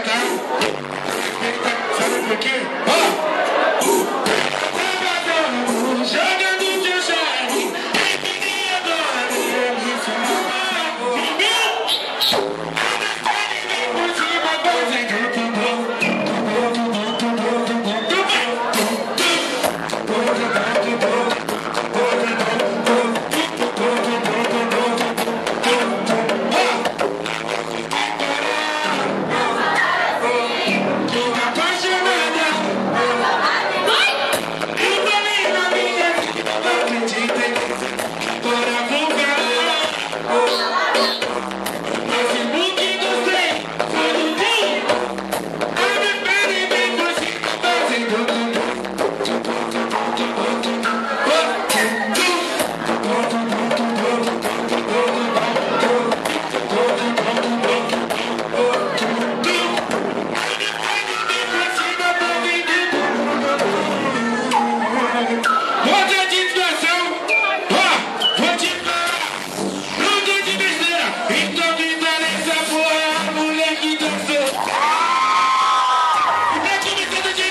again. Aquele que